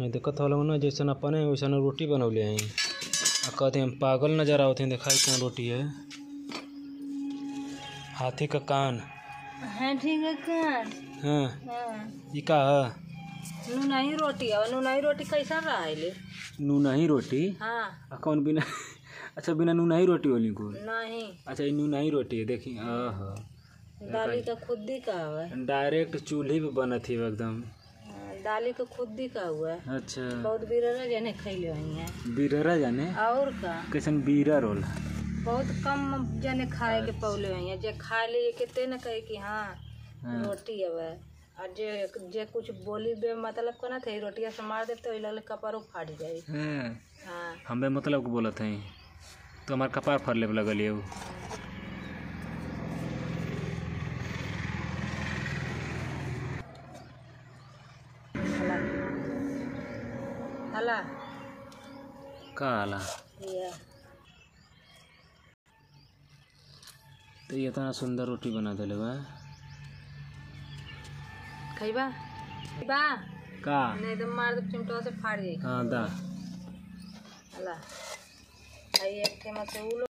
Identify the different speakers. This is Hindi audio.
Speaker 1: मैं देखत हलो ना जैसन अपने वैसन रोटी बनौले हैं। आ कहते हम पागल नज़र आवत हैं देखा कौन रोटी है? हाथी का कान।
Speaker 2: हाँ ठीक है कान?
Speaker 1: हाँ।
Speaker 2: हाँ।
Speaker 1: ई का है?
Speaker 2: नूनाही रोटी है। नूनाही रोटी कैसा रहा है
Speaker 1: नूनाही रोटी?
Speaker 2: हाँ।
Speaker 1: कौन बिना अच्छा बिना नूनाही रोटी होली को?
Speaker 2: नहीं।
Speaker 1: अच्छा ये नूनाही रोटी है देखी आह।
Speaker 2: दाली का खुदी का है।
Speaker 1: डायरेक्ट चूल्हे पे बनत ही एकदम।
Speaker 2: दाली का खुदी का हुआ है।
Speaker 1: अच्छा।
Speaker 2: बहुत बीररा जने खैले हुई हैं।
Speaker 1: बीररा जाने?
Speaker 2: और का?
Speaker 1: कैसन बीरा रोल?
Speaker 2: बहुत कम जने खाए के पौले हुई हैं। जे खा ले केते न कहे कि हाँ
Speaker 1: हाँ।
Speaker 2: रोटी है और जे जे कुछ बोली बे मतलब को ना थे रोटिया से मार देते वही लगले कपड़ों फाट जाए।
Speaker 1: हाँ।
Speaker 2: हाँ।
Speaker 1: हमें मतलब को बोलत हैं तो हमार कपार फरले पे लगल है
Speaker 2: हला हला
Speaker 1: का आला
Speaker 2: ये
Speaker 1: तो इतना सुंदर रोटी बना दिले बा
Speaker 2: खैबा? खैबा?
Speaker 1: का?
Speaker 2: नहीं तो मार दे चिमटवा से फाड़ जाई
Speaker 1: हाँ दा।
Speaker 2: हला आई एक ठे में से उ